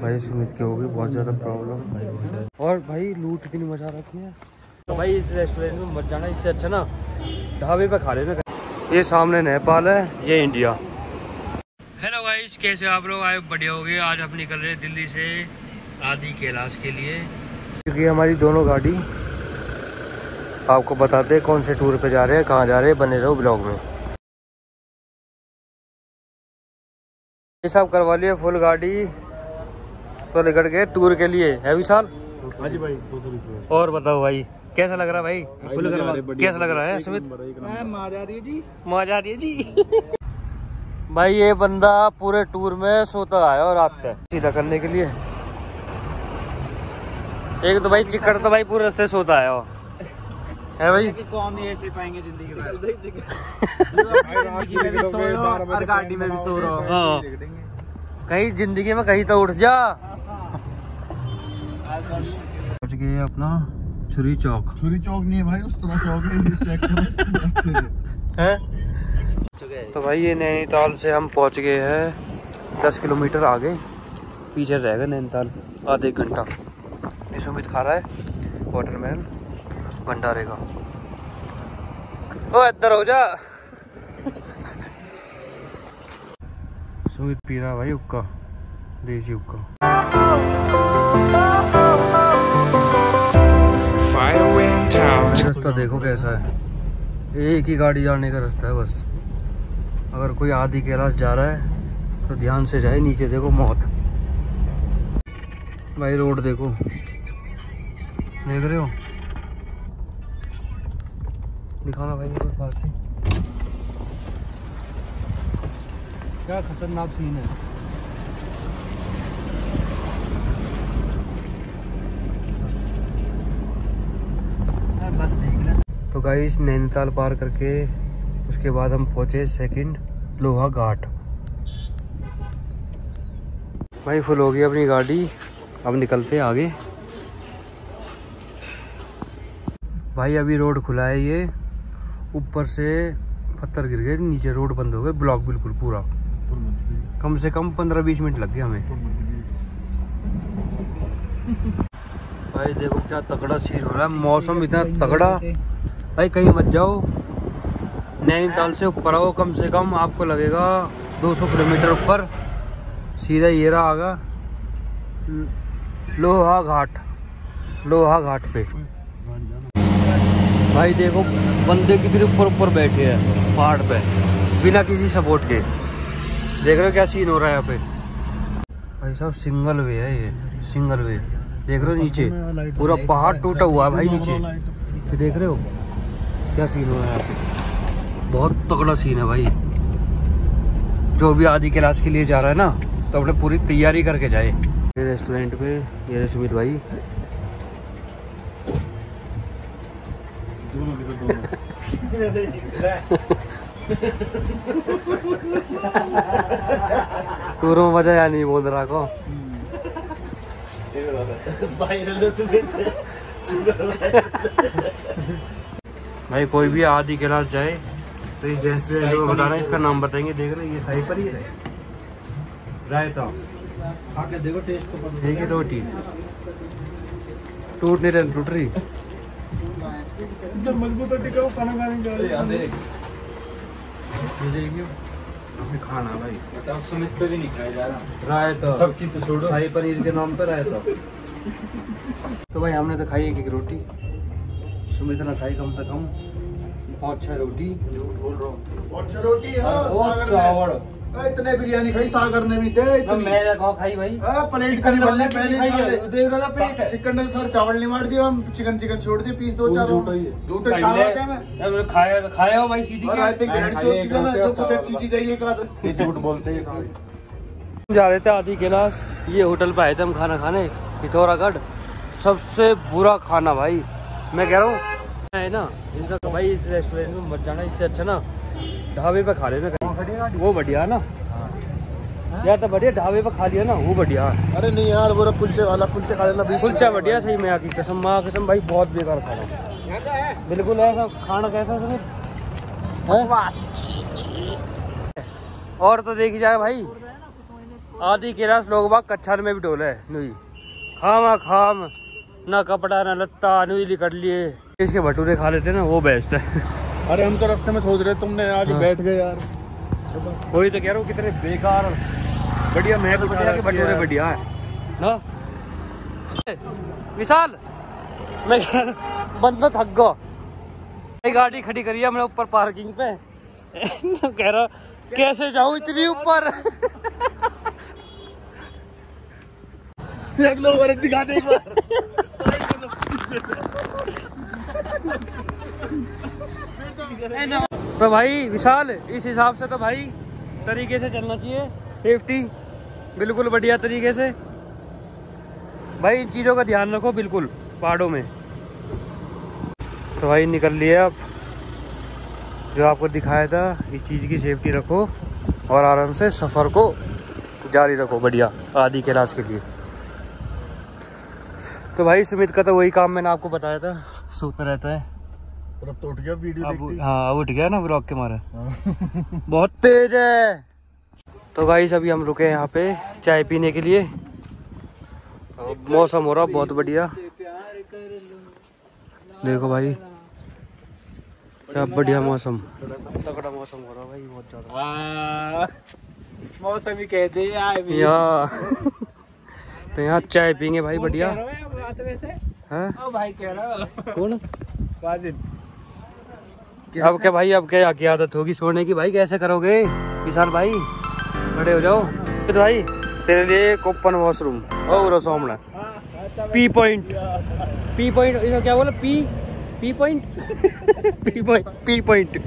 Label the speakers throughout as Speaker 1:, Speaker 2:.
Speaker 1: भाई सुमित के होगी बहुत ज़्यादा प्रॉब्लम और भाई लूट इतनी मज़ा रखी है। तो भाई इस रेस्टोरेंट में मत जाना इससे अच्छा ना ढाबे पे खा लेना। ये सामने नेपाल है ये इंडिया। हेलो गाइस कैसे आप लोग? आए बढ़िया हो गए आज हम निकल रहे दिल्ली से आदि कैलाश के लिए। क्योंकि हमारी दोनों गाड़ी। आपको बताते हैं कौन से टूर पे जा रहे हैं कहाँ जा रहे हैं बने रहो ब्लॉग में। ये सब करवा लिए फुल गाड़ी। तो निकल गए टूर के लिए। है विशाल?
Speaker 2: हाँ जी भाई रुपये।
Speaker 1: और बताओ भाई कैसा लग रहा है भाई फुल कैसा लग रहा है? सुमित?
Speaker 2: रही जी।
Speaker 1: मज़ा आ रही है जी। भाई ये बंदा पूरे टूर में सोता आया और रात तक सीधा करने के लिए। एक तो भाई चिकट तो भाई पूरे रास्ते सोता आया हो है भाई?
Speaker 2: कौन नहीं ऐसे पाएँगे ज़िंदगी में भी सो रहे और गाड़ी में भी सो रहे। हो
Speaker 1: हाँ। कहीं ज़िंदगी में कहीं तो उठ जा। पहुँच गए अपना छुरी चौक।
Speaker 2: छुरी चौक नहीं है भाई उस तरह चौक है चेक करो
Speaker 1: है? तो भाई ये नैनीताल से हम पहुँच गए हैं दस किलोमीटर आगे। पीछे रहेगा नैनीताल आधे घंटा। ये सुमित खा रहा है वाटरमैन भंडारे का ओ इधर हो जा। सुमित पी रहा भाई उक्का देसी हुक्का। रास्ता देखो कैसा है। एक ही गाड़ी जाने का रास्ता है बस। अगर कोई आदि कैलाश जा रहा है तो ध्यान से जाए, नीचे देखो मौत। भाई रोड देखो। देख रहे हो? दिखाना भाई बार पास से क्या खतरनाक सीन है बस देख ले तो गाइस नैनीताल पार करके उसके बाद हम पहुँचे सेकंड लोहा घाट। भाई फुल हो गई अपनी गाड़ी। अब निकलते आगे। भाई, अभी रोड खुला है ये। ऊपर से पत्थर गिर गए, नीचे रोड बंद हो गए ब्लॉक बिल्कुल पूरा। कम से कम पंद्रह बीस मिनट लग गए हमें। भाई, देखो क्या तगड़ा सीन हो रहा है। मौसम इतना तगड़ा। भाई कहीं मत जाओ। नैनीताल से ऊपर आओ, कम से कम आपको लगेगा 200 किलोमीटर ऊपर। सीधा ये रहा आगा, लोहा घाट लोहा घाट पे। भाई देखो, बंदे कितने ऊपर ऊपर बैठे हैं, पहाड़ पे, बिना किसी सपोर्ट के। देख रहे हो क्या सीन हो रहा है यहाँ पे? भाई साहब सिंगल वे है ये सिंगल वे देख रहे हो नीचे, पूरा पहाड़ टूटा हुआ है भाई नीचे। ये देख रहे हो? क्या सीन हो रहा है यहाँ पे? बहुत तगड़ा सीन है भाई। जो भी आदि क्लास के लिए जा रहा है ना तो अपने पूरी तैयारी करके जाए। रेस्टोरेंट पे, ये सुमित भाई। टूर में मज़ा या नहीं, बोल रहा को। भाई। कोई भी आदि कैलाश जाए तो इस रेस्टोरेंट को बताना इसका नाम बताएँगे देख रहे ये सही पर ही है रायता
Speaker 2: आके देखो टेस्ट तो पता
Speaker 1: देखिए रोटी। टूट नहीं रही टूट रही?
Speaker 2: जब मज़बूत टिका वो खाना खाने जा रहे हैं।
Speaker 1: ये देखिए खाना भाई।
Speaker 2: बताओ सुमित पे भी नहीं खाया जा रहा।
Speaker 1: रायता।
Speaker 2: सबकी तो छोड़ो।
Speaker 1: शाही पनीर के नाम पे रायता। तो भाई हमने तो खाई एक एक रोटी। सुमित ने खाई कम से कम पाँच छह रोटी।
Speaker 2: बोल रहा हूँ। अच्छा रोटी है इतने बिरयानी खाई सागर ने भी दे इतनी।
Speaker 1: मैंने खाई भाई?
Speaker 2: प्लेट करी बनने पहले
Speaker 1: खाई है,
Speaker 2: सारे।
Speaker 1: देख रहा ना
Speaker 2: चिकन ने सर चावल नहीं मार दिया हम चिकन चिकन छोड़ दिए पीस दो चार। झूठे खा लेते हैं मैं।
Speaker 1: खाया खाया भाई सीधी
Speaker 2: और आते ग्रहण चौथ की ना जो कुछ अच्छी चीज़ है ये झूठ बोलते हैं
Speaker 1: जा रहे थे आदि कैलाश ये होटल पे आए थे हम खाना खाने। पिथौरागढ़। सबसे बुरा खाना भाई। मैं कह रहा हूँ। है ना? इसका भाई इस रेस्टोरेंट में मत जाना इससे अच्छा ना ढाबे पे खा लेना कहीं। वो बढ़िया ना? यार तो बढ़िया ढाबे पे खा लिया ना वो बढ़िया
Speaker 2: अरे नहीं यार वो कुलचे वाला कुलचे खा लेना
Speaker 1: कुलचा बढ़िया सही मैं की कसम माँ कसम भाई बहुत बेकार खाना बिल्कुल ऐसा खाना कैसा है और तो देखी जाए भाई आधी क्लास लोग बाग कच्छर में भी डोले है नुई खामा खाम। ना कपड़ा ना लत्ता नुई कर लिए इसके भटूरे खा लेते ना वो बेस्ट है।
Speaker 2: अरे हम तो रास्ते में सोच रहे तुमने आगे
Speaker 1: हाँ।
Speaker 2: बैठ गए यार।
Speaker 1: वही तो कह रहा हूँ कितने बेकार बढ़िया मैं बढ़िया के भटूरे बढ़िया है। ना? विशाल मैं बंदा थक गया। ये गाड़ी खड़ी करी है हमने ऊपर पार्किंग पे। तो कह रहा कैसे जाऊँ इतनी ऊपर?
Speaker 2: एक लोग दिखा दे एक बार।
Speaker 1: तो भाई, विशाल, इस हिसाब से तो भाई तरीके से चलना चाहिए। सेफ्टी बिल्कुल बढ़िया तरीके से। भाई, इन चीज़ों का ध्यान रखो, बिल्कुल, पहाड़ों में। तो भाई, निकल लिए आप जो आपको दिखाया था, इस चीज़ की सेफ्टी रखो और आराम से सफ़र को जारी रखो, बढ़िया, आदि कैलाश के लिए। तो भाई सुमित का तो वही काम मैंने आपको बताया था। सोता रहता है।
Speaker 2: और अब तो उठ गया वीडियो
Speaker 1: अब
Speaker 2: देखती।
Speaker 1: हाँ उठ गया ना ब्लॉक के मारे।
Speaker 2: हाँ।
Speaker 1: बहुत तेज है। तो गाइस अभी हम रुके हैं यहाँ पे चाय पीने के लिए। मौसम हो रहा बहुत बढ़िया। देखो भाई क्या बढ़िया मौसम। तगड़ा मौसम हो रहा भाई बहुत ज़्यादा।
Speaker 2: मौसम ही कहते हैं
Speaker 1: तो यहाँ चाय पियेंगे भाई बढ़िया। हाँ
Speaker 2: भाई कह रहा
Speaker 1: कौन? अब क्या भाई अब क्या की आदत होगी सोने की? भाई कैसे करोगे? विशाल भाई खड़े हो जाओ। तो भाई तेरे लिए ओपन वॉशरूम और सामने। पी पॉइंट पी पॉइंट क्या बोला? P P point P point P point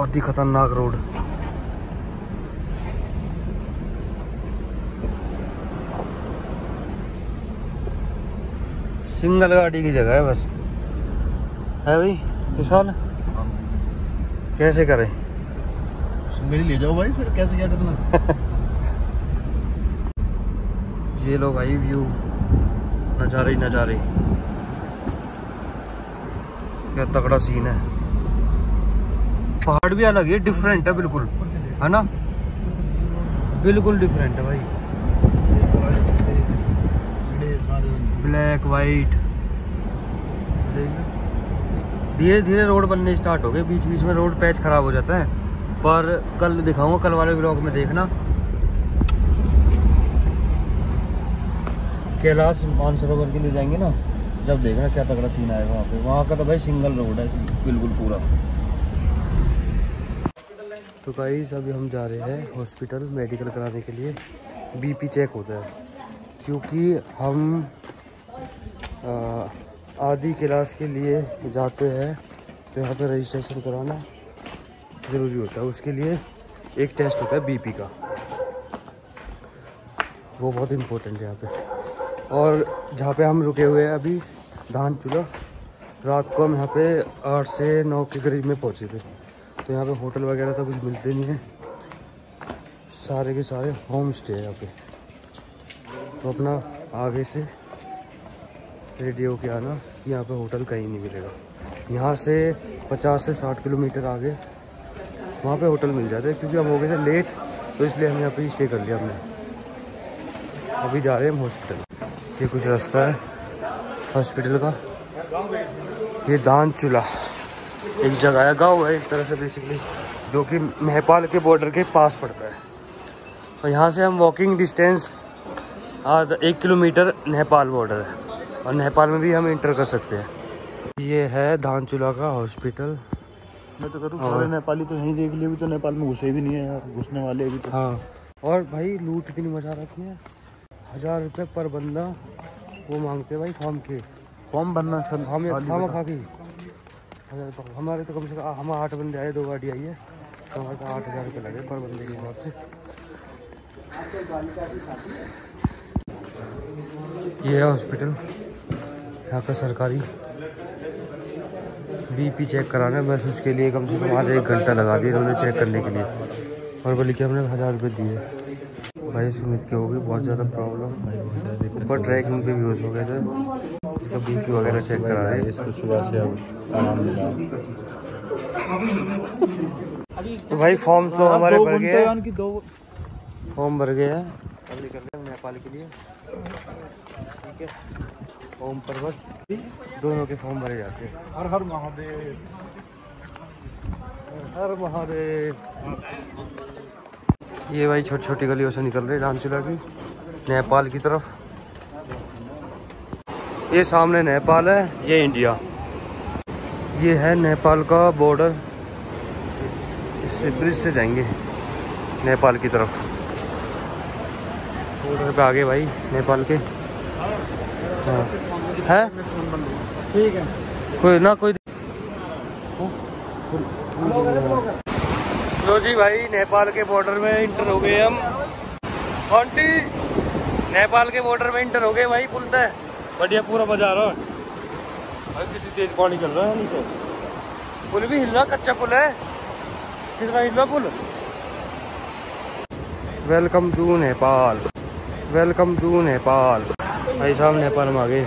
Speaker 1: बहुत ही खतरनाक रोड। सिंगल गाड़ी की जगह है बस। है भाई विशाल? कैसे करें?
Speaker 2: मेरी ले जाओ भाई फिर कैसे क्या करना?
Speaker 1: ये लो भाई व्यू नज़ारे नज़ारे। क्या तगड़ा सीन है। पहाड़ भी अलग है डिफरेंट है बिल्कुल, है ना? बिल्कुल डिफरेंट है भाई। ब्लैक वाइट धीरे धीरे रोड बनने स्टार्ट हो गए बीच बीच में रोड पैच खराब हो जाता है। पर कल दिखाऊँगा, कल वाले ब्लॉग में देखना। कैलाश मानसरोवर के लिए जाएँगे ना, जब देखना क्या तगड़ा सीन आएगा वहाँ पे। वहाँ का तो भाई सिंगल रोड है, बिल्कुल पूरा। तो भाई अभी हम जा रहे हैं हॉस्पिटल मेडिकल कराने के लिए। बीपी चेक होता है। क्योंकि हम आ, आदि क्लास के लिए जाते हैं तो यहाँ पे रजिस्ट्रेशन कराना ज़रूरी होता है। उसके लिए एक टेस्ट होता है बीपी का। वो बहुत इम्पोर्टेंट है यहाँ पे। और जहाँ पे हम रुके हुए हैं अभी धान चूल्हा रात को हम यहाँ पे आठ से नौ के करीब में पहुँचे थे। तो यहाँ पे होटल वगैरह तो कुछ मिलते नहीं है। सारे के सारे होम स्टे है यहाँ पे। तो अपना आगे से रेडी होके आना कि यहाँ पे होटल कहीं नहीं मिलेगा। यहाँ से 50 से 60 किलोमीटर आगे वहाँ पे होटल मिल जाते हैं, क्योंकि हम हो गए थे लेट तो इसलिए हम यहाँ पे स्टे कर लिया हमने। अभी जा रहे हैं हम हॉस्पिटल ये कुछ रास्ता है हॉस्पिटल का। ये दान चूल्हा एक जगह है गाँव है एक तरह से बेसिकली जो कि नेपाल के बॉर्डर के पास पड़ता है। और यहाँ से हम वॉकिंग डिस्टेंस आधा एक किलोमीटर नेपाल बॉर्डर है। और नेपाल में भी हम इंटर कर सकते हैं। ये है धानचूला का हॉस्पिटल
Speaker 2: मैं तो करूँ सारे नेपाली तो यहीं देख लिए भी तो नेपाल में घुसे भी नहीं है यार घुसने वाले भी तो।
Speaker 1: हाँ। और भाई लूट इतनी मज़ा रखी है। हज़ार रुपये पर बंदा वो मांगते भाई फॉर्म के।
Speaker 2: फॉर्म भरना
Speaker 1: खामा
Speaker 2: बता।
Speaker 1: खा के हज़ार रुपये- हमारे तो कम से कम हम आठ बंदे आए, दो गाड़ी आई है। तो हमारे तो आठ हज़ार रुपये लगे पर बंदे के हिसाब से। ये है हॉस्पिटल, यहाँ का सरकारी। बीपी चेक कराना बस उसके लिए कम से कम आधा एक घंटा लगा दिया इन्होंने चेक करने के लिए। और बोले कि हमने हज़ार रुपये दिए। भाई, सुमित के हो गई बहुत ज़्यादा प्रॉब्लम। ऊपर ट्रैकिंग पे भी हो गए थे। तो बीपी वगैरह चेक करा रहे हैं। इसको सुबह से अब आराम मिला। तो भाई फॉर्म्स तो हमारे भर गए
Speaker 3: दो
Speaker 1: फॉर्म भर गए हैं। निकल रहे हैं नेपाल के लिए ठीक है ओम पर्वत दोनों के फॉर्म भरे जाते हैं।
Speaker 3: हर हर महादेव।
Speaker 1: हर महादेव। ये भाई छोटी छोटी गलियों से निकल रहे हैं धानचूला की। नेपाल की तरफ़। ये सामने नेपाल है ये इंडिया। ये है नेपाल का बॉर्डर इससे ब्रिज से जाएँगे नेपाल की तरफ़। बॉर्डर पे आगे भाई नेपाल के। हाँ। है?
Speaker 3: ठीक है।
Speaker 1: कोई ना कोई लो जी भाई नेपाल के बॉर्डर में इंटर हो गए हम। आंटी नेपाल के बॉर्डर में इंटर हो गए भाई पुल तय बढ़िया पूरा रहा है। कितनी तेज पानी चल रहा है नीचे। पुल भी हिल रहा कच्चा पुल है। कितना हिल रहा पुल? Welcome to Nepal. Welcome to Nepal. भाई साहब, नेपाल में आ गए।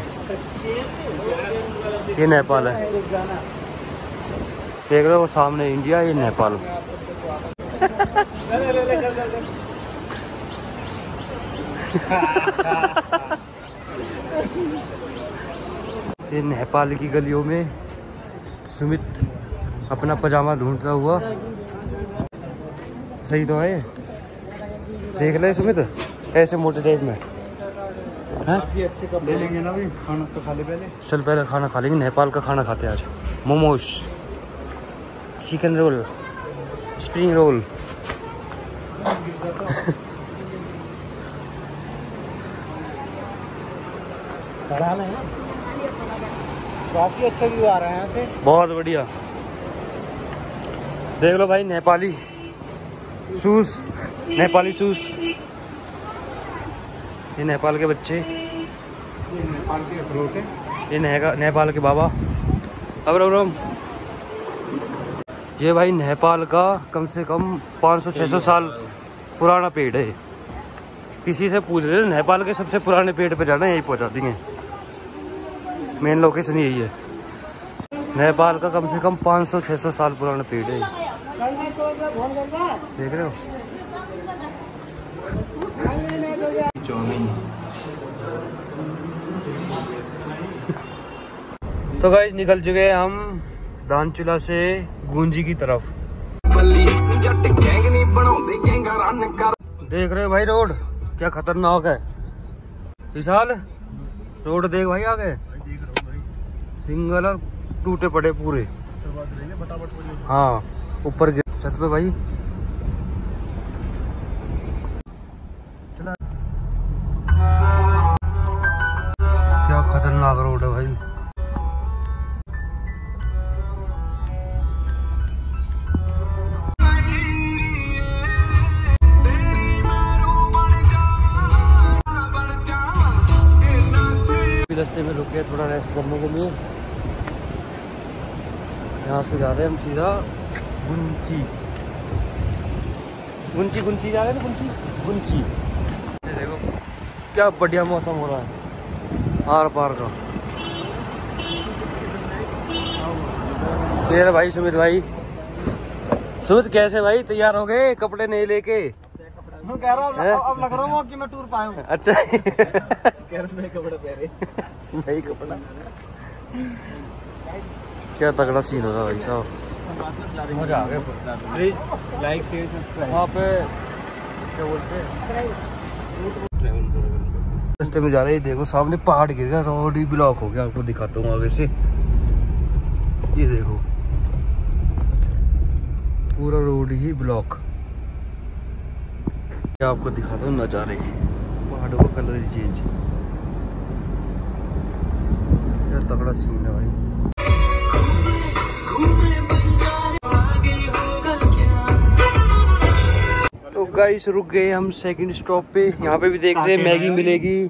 Speaker 1: ये नेपाल है। देख रहे हो, सामने इंडिया, ये नेपाल। ये नेपाल की गलियों में सुमित अपना पजामा ढूंढता हुआ। सही तो है देख ले सुमित ऐसे मोटे टाइप में। हैं?
Speaker 3: काफ़ी अच्छे कपड़े। लेंगे ना भी खाना तो खा ले पहले।
Speaker 1: चल पहले खाना खा लेंगे नेपाल का खाना खाते हैं आज। Momos chicken roll spring roll
Speaker 3: लें काफ़ी अच्छा व्यू आ रहा है यहाँ से।
Speaker 1: बहुत बढ़िया। देख लो भाई नेपाली शूज़ नेपाली शूज़। ये नेपाल के बच्चे।
Speaker 3: ये नेपाल के अखरोट है।
Speaker 1: ये नेपाल के बाबा। अब रम रम। ये भाई नेपाल का कम से कम 500-600 साल पुराना पेड़ है। किसी से पूछ रहे नेपाल के सबसे पुराने पेड़ पे जाना यही पहुँचा देंगे। मेन लोकेशन यही है। नेपाल का कम से कम 500-600 साल पुराना पेड़ है देख रहे हो? तो गाइस निकल चुके हैं हम दानचूला से गूंजी की तरफ़। देख रहे हो भाई रोड? क्या खतरनाक है। विशाल, रोड देख भाई आगे। सिंगल और टूटे पड़े पूरे। हाँ ऊपर गिर- छत पे भाई। जा रहे हैं हम सीधा गुंची। गुंची गुंची जा रहे हैं गुंची? गुंची। देखो क्या बढ़िया मौसम हो रहा है। आर पार का। तेरे भाई सुमित भाई। सुमित कैसे भाई? तैयार हो गए कपड़े नहीं लेके?
Speaker 3: मैं कह रहा हूँ अब- लग रहा हूँ कि मैं टूर पाया हूँ।
Speaker 1: अच्छा।
Speaker 3: कह रहा मैं कपड़े पहने।
Speaker 1: नहीं कपड़ा। क्या तगड़ा सीन हो रहा भाई साहब वहाँ पे क्या बोलते हैं? रास्ते में जा रहे हैं देखो सामने पहाड़ गिर गया रोड ही ब्लॉक हो गया आपको दिखाता हूँ आगे से। ये देखो। पूरा रोड ही ब्लॉक ये आपको दिखाता हूँ नज़ारे पहाड़ों का कलर ही चेंज क्या तगड़ा सीन है भाई। गाइस रुक गए हम सेकंड स्टॉप पे। यहाँ पे भी देख रहे हैं मैगी मिलेगी।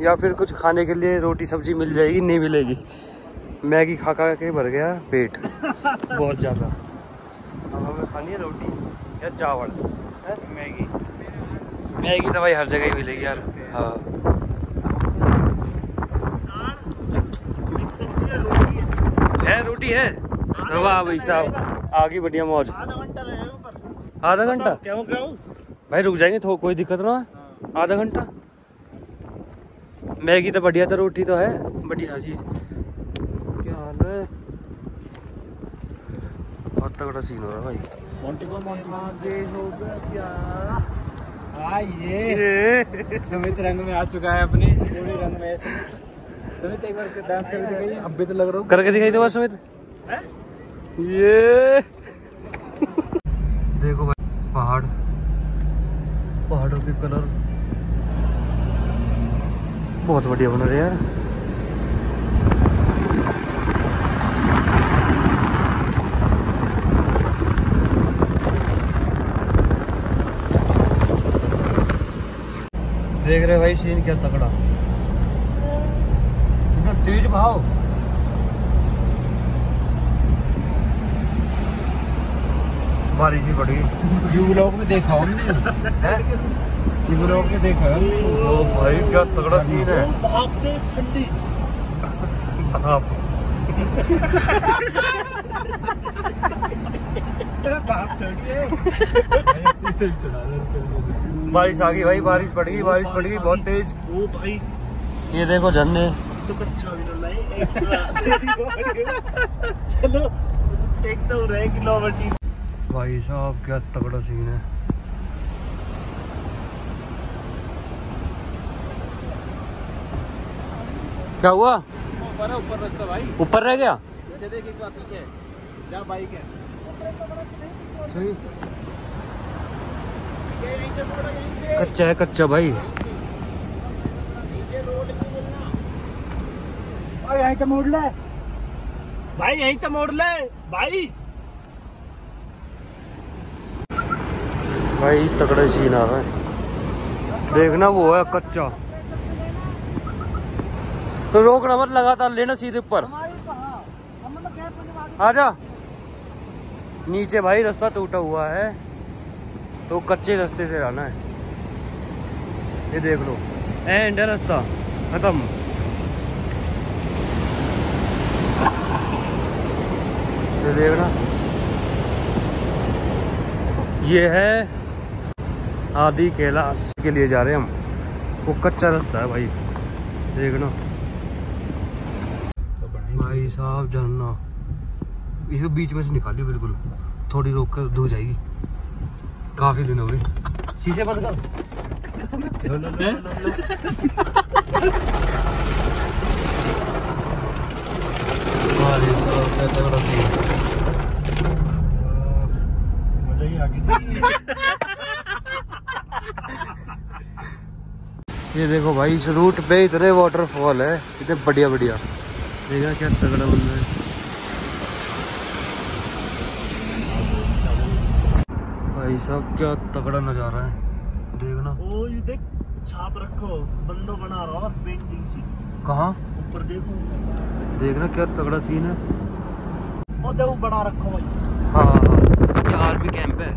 Speaker 1: या फिर कुछ खाने के लिए रोटी सब्ज़ी मिल जाएगी नहीं मिलेगी। मैगी खा खा के भर गया पेट। बहुत ज़्यादा। अब हमें खानी है रोटी या चावल? है?
Speaker 3: मैगी।
Speaker 1: मैगी तो भाई हर जगह ही मिलेगी यार। हाँ। है रोटी है? वाह भाई साहब आगे बढ़िया मौज।
Speaker 2: आधा घंटा? क्यों क्यों
Speaker 1: भाई रुक जाएँगे तो कोई दिक्कत ना आधा घंटा? मैगी तो बढ़िया तो रोटी तो है बढ़िया चीज़। क्या हाल है? बहुत तगड़ा सीन हो रहा है भाई।
Speaker 3: हाँ ये। सुमित रंग में आ चुका है अपने। पूरे रंग में सुमित एक बार डांस करके दिखाइए।
Speaker 2: अभी तो लग रहा हूँ।
Speaker 1: करके दिखाई दो समित। ये। देखो भाई, पहाड़। पहाड़ों के कलर। बहुत बढ़िया बना रहे यार। देख रहे भाई, सीन क्या इधर तेज भाव बारिश ही पड़ी।
Speaker 3: यू ब्लॉग में देखा हमने
Speaker 1: है?
Speaker 3: यू ब्लॉग में देखा
Speaker 1: ओ भाई क्या तगड़ा सीन है।
Speaker 2: ठंडी।
Speaker 1: बाप
Speaker 2: बाप थोड़ी है।
Speaker 1: बारिश आ गई भाई बारिश पड़ गई बारिश पड़ गई बहुत तेज।
Speaker 2: ओ भाई।
Speaker 1: ये देखो झरने।
Speaker 2: तो चलो एक तो रह किलोमीटर
Speaker 1: भाई साहब क्या तगड़ा सीन है। क्या हुआ?
Speaker 3: ऊपर ऊपर रास्ता भाई।
Speaker 1: ऊपर रह गया?
Speaker 3: पीछे देख एक बार पीछे। जा बाइक है।
Speaker 1: सही। कच्चा है कच्चा भाई।
Speaker 2: यहीं तो मोड़ ले। भाई यहीं तो मोड़ ले। भाई।
Speaker 1: भाई तगड़ा सीन आ रहा है देखना वो है कच्चा। तो रोकना मत लगातार लेना सीधे ऊपर।
Speaker 3: मतलब
Speaker 1: आजा नीचे भाई रास्ता टूटा हुआ है। तो कच्चे रास्ते से आना है। ये देख लो। एंड है रास्ता। खत्म। ये देखना। ये है आदि कैलाश के लिए जा रहे हैं हम। वो कच्चा रास्ता है भाई। देखना। भाई साहब झरना इसे बीच में से निकाली बिल्कुल। थोड़ी रोक कर धो जाएगी। काफ़ी दिन हो गए। शीशे बंद कर।
Speaker 2: मज़ा ही आ गई
Speaker 1: ये देखो भाई इस रूट पे इतने वाटरफॉल है इतने बढ़िया बढ़िया। देखा क्या तगड़ा रहा है। भाई साहब क्या तगड़ा नज़ारा है। देखना।
Speaker 2: ओ ये देख छाप रखो। बंदो बना रहा है पेंटिंग सी
Speaker 1: कहाँ?
Speaker 2: ऊपर देखो।
Speaker 1: देखना क्या तगड़ा सीन है।
Speaker 2: ओ देखो बना रखो भाई।
Speaker 1: हाँ हाँ हाँ। ये आर्मी कैंप है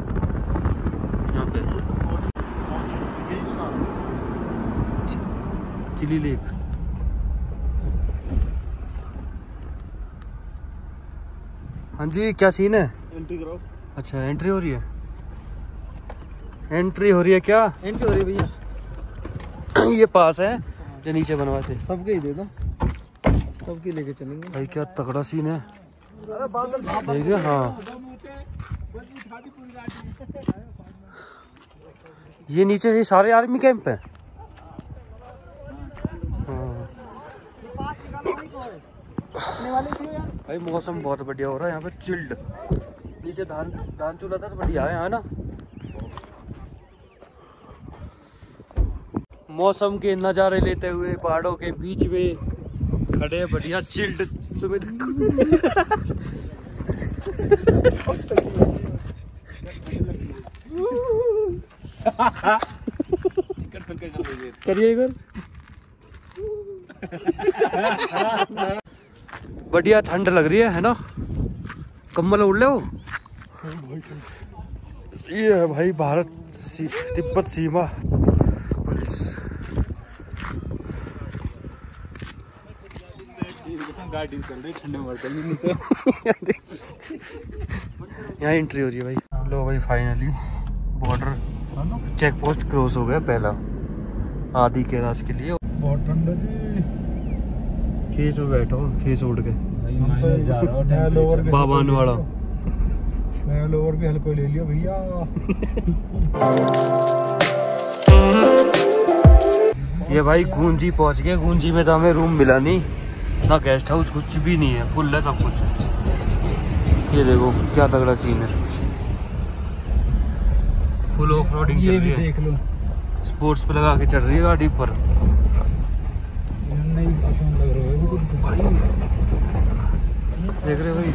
Speaker 1: यहाँ पे
Speaker 2: वो तो फौज फौज यही सारा
Speaker 1: चिली लेक। हाँ जी क्या सीन है?
Speaker 2: एंट्री करो
Speaker 1: अच्छा एंट्री हो रही है। एंट्री हो रही है क्या?
Speaker 3: एंट्री हो रही है भैया।
Speaker 1: ये पास है जो नीचे बनवाए थे
Speaker 3: सबके ही दे दो। सबके लेके चलेंगे।
Speaker 1: भाई क्या तगड़ा सीन है।
Speaker 3: अरे बादल
Speaker 1: देखिए हाँ ये नीचे से सारे आर्मी कैंप है हाँ
Speaker 3: अपने वाले थे यार
Speaker 1: भाई मौसम बहुत बढ़िया हो रहा है यहाँ पे चिल्ड नीचे धान धान चूल्हा था तो बढ़िया है यहाँ ना? मौसम के नज़ारे लेते हुए पहाड़ों के बीच में खड़े बढ़िया चिल्ड सुमित
Speaker 3: करिए एक बार।
Speaker 1: बढ़िया ठंड लग रही है है ना? कम्बल उड़ ले हो ये है भाई भारत सी, तिब्बत सीमा पुलिस। यहाँ एंट्री हो रही है भाई। लो भाई finally border check post cross हो गया पहला। आदि कैलाश के लिए।
Speaker 2: बहुत ठंडा जी।
Speaker 1: खेस में बैठा हूँ खेस उड़ के।
Speaker 2: तो
Speaker 3: हूँ
Speaker 1: बाबान वाला।
Speaker 2: ले लोवर भी हल्को ले लियो भैया।
Speaker 1: ये भाई गूंजी पहुँच गए गूंजी में तो हमें रूम मिला नहीं। ना गेस्ट हाउस कुछ भी नहीं है फुल है सब कुछ। ये देखो क्या तगड़ा सीन है। फुल ऑफ़ रोडिंग चल रही है।
Speaker 2: देख लो।
Speaker 1: स्पोर्ट्स पे लगा के चल रही है गाड़ी पर।
Speaker 2: नहीं आसान लग रहा है बिल्कुल
Speaker 1: भाई देख रहे हो भाई?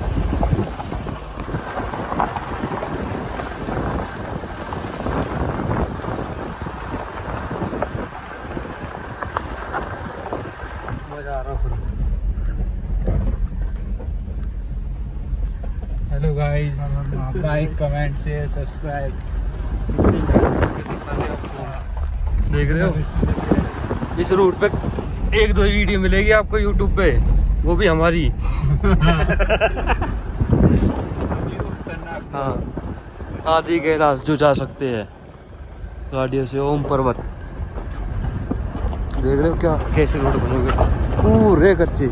Speaker 1: है
Speaker 3: hello guys like comment share subscribe
Speaker 1: देख रहे हो? इस रूट पे एक दो वीडियो मिलेगी आपको यूट्यूब पे वो भी हमारी। हाँ आदि कैलाश जो जा सकते हैं। गाड़ियों से ओम पर्वत। देख रहे हो क्या कैसे रोड बनोगे? पूरे कच्चे।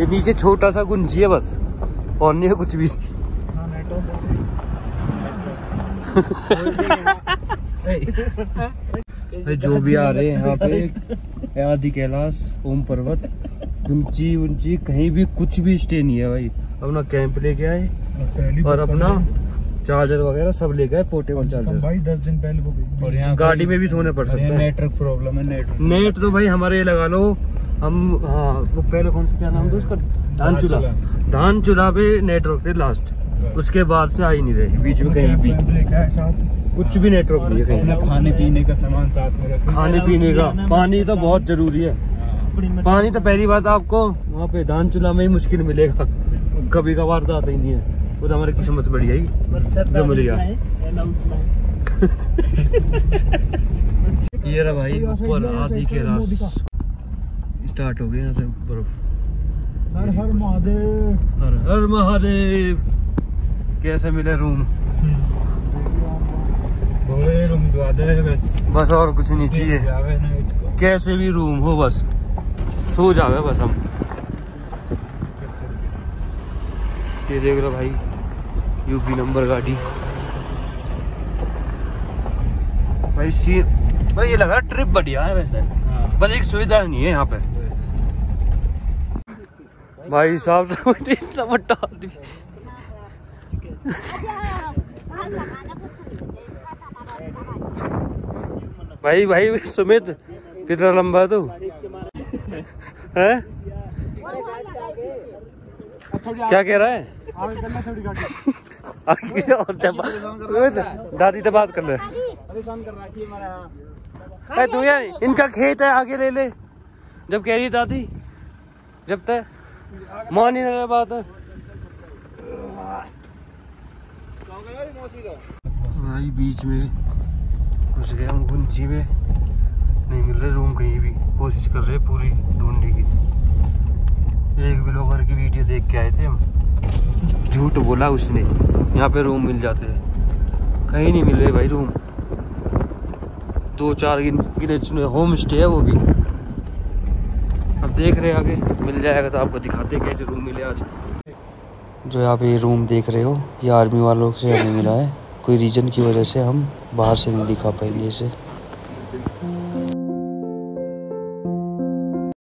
Speaker 1: ये नीचे छोटा सा गुंजी है बस और नहीं है कुछ भी।
Speaker 2: हाँ नेटो
Speaker 1: भाई जो भी आ रहे हैं यहाँ पे आदि कैलाश ओम पर्वत ऊँची ऊँची कहीं भी कुछ भी स्टे नहीं है भाई। अपना कैंप लेके आए और अपना चार्जर वगैरह सब ले गए पोर्टेबल चार्जर
Speaker 2: भाई दस दिन पहले बुक
Speaker 3: और यहाँ
Speaker 1: गाड़ी में भी सोने पड़ सकते हैं।
Speaker 3: नेटवर्क प्रॉब्लम है नेटवर्क
Speaker 1: नेट तो भाई हमारे ये लगा लो हम हाँ वो पहले कौन सा क्या नाम था उसका? धान चूल्हा
Speaker 2: धान
Speaker 1: चूल्हा पे नेटवर्क थे लास्ट उसके बाद से आ ही नहीं रहे। बीच में कहीं भी। कुछ भी नेटवर्क नहीं है कहीं।
Speaker 3: खाने पीने का सामान साथ में रखें।
Speaker 1: खाने पीने का। पानी तो बहुत ज़रूरी है। पानी तो पहली बात आपको वहाँ पे धान चूल्हा में ही मुश्किल मिलेगा। कभी कभार तो आता ही नहीं है। वो तो हमारी किस्मत बड़ी आई जो मिल गया। ये रहा भाई ऊपर आदि के रास। स्टार्ट हो गए यहाँ से बर्फ़
Speaker 2: हर हर महादेव।
Speaker 1: हर हर महादेव। कैसे मिले रूम?
Speaker 3: बस
Speaker 1: बस और कुछ नहीं चाहिए कैसे भी रूम हो बस सो जावे बस हम ये देख लो भाई यूपी नंबर गाड़ी भाई सी भाई ये लगा ट्रिप बढ़िया है वैसे
Speaker 3: हाँ
Speaker 1: बस एक सुविधा नहीं है यहाँ पे भाई साहब से इतना बड़ा आदमी भाई भाई, सुमित, कितना लंबा तू? है? क्या कह रहा है? और दादी से बात कर ले। अरे, तू यार इनका खेत है, आगे ले ले। जब कह रही दादी, जब तक मान ही नहीं बात है। भाई, बीच में घुस गए हम गुंची में नहीं मिल रहे रूम कहीं भी। कोशिश कर रहे पूरी ढूँढने की। एक ब्लॉगर की वीडियो देख के आए थे हम। झूठ बोला उसने। यहाँ पे रूम मिल जाते हैं। कहीं नहीं मिल रहे भाई रूम दो चार गिने चुने होम स्टे है वो भी। अब देख रहे आगे। मिल जाएगा तो आपको दिखाते कैसे रूम मिले आज। जो आप ये रूम देख रहे हो, ये आर्मी वालों से हमें मिला है। कोई रीजन की वजह से हम बाहर से नहीं दिखा पाएँगे इसे।